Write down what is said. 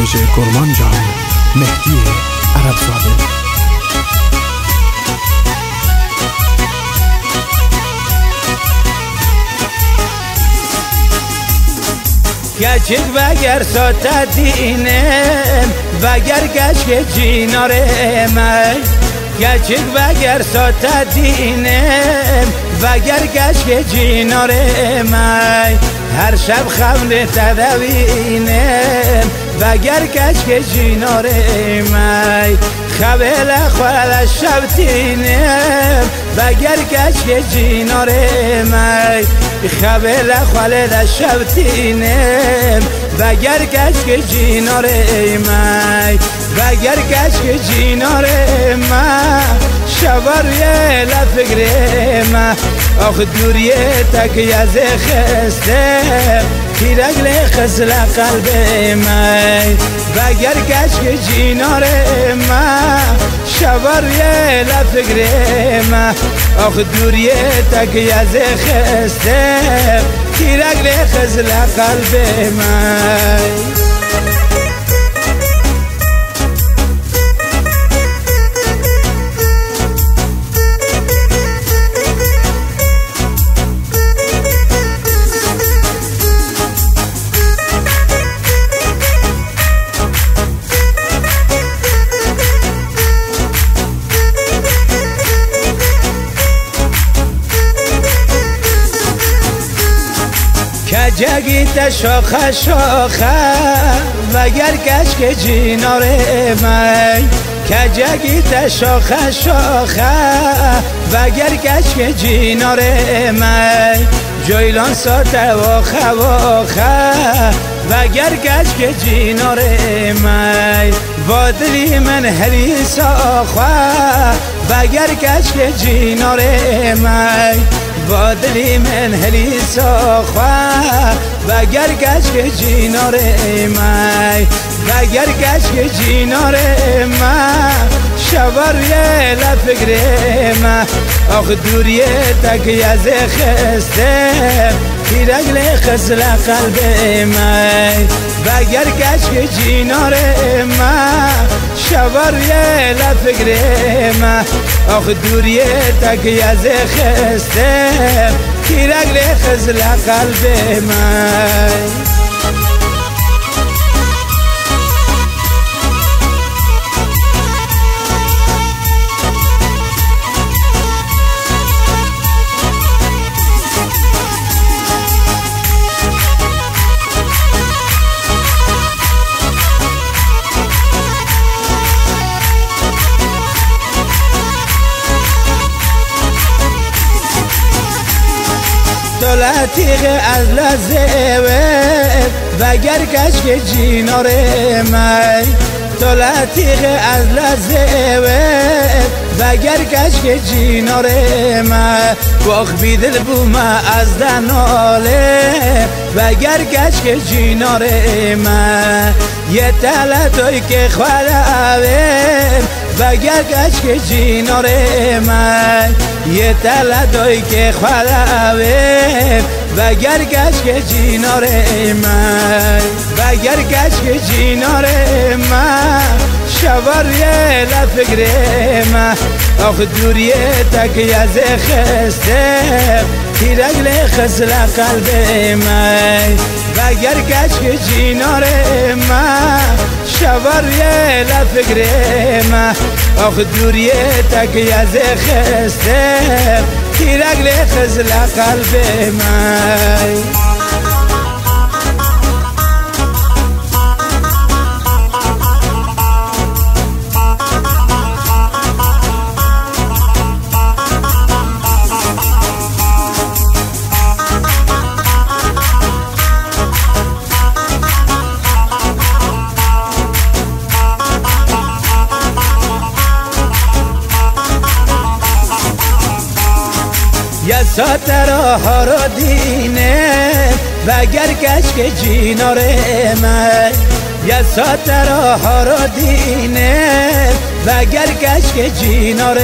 بشه کرمان جان مهدی عرب زاده گچک وگر ساتا دینم وگر گچک جینار من. گچک وگر ساتا دینم وگر گچک جینار من هر شب خمر تدوینم وگر گچک جینار من خبل خوال شب تینم وگر گچک جینار من خبل خوال شب تینم وگر گچک جینار من وگر گچک جینار من شوریه لفکر من. آخ دوریه تک خسته تیرگل خسل قلب من. وگر گچک جینار من شوریه لفکر من. آخ دوریه تک خسته تیرگل خسل قلب من. کجگیت شاخه شاخه وگر کشک جینار من؟ کجگیت شاخه شاخه وگر کشک جینار من؟ جیلان ساته واخه واخه وگر کشک جینار من؟ وادلی من هلی ساخه وگر کشک جینار من؟ وادلی من هلی ساخوا وگر گشک جینار مای وگر گشک جینار ما شوریه لفکر ما آخ دوریه تک یز خسته تیرگل خسل قلب مای وگر گشک جینار ما شوریه لفکر ما آخ دوریه تک یز خسته تیرگل خزل قلب من تیغ از لزه وگر کشک جینار من. تیغ از لزه وگر کشک جینار من. باخ بیدل بوما از دناله وگر کشک جینار من. یه تلتای که خواهد وگر کشک جینار من. یه تلتای که خواهد وگر کشک جینار من وگر کشک جینار من شوریه لفکر من. آخ دوریه تک یز خسته تیرگل خسل قلب من. وگر کشک جینار من شوریه لفکر من. آخ دوریه تک یز خسته. تیرگل خسل قلب من. یا ساتر ها رو دینه وگر کشک جینار من. یا ساتر ها رو دینه وگر کشک جینار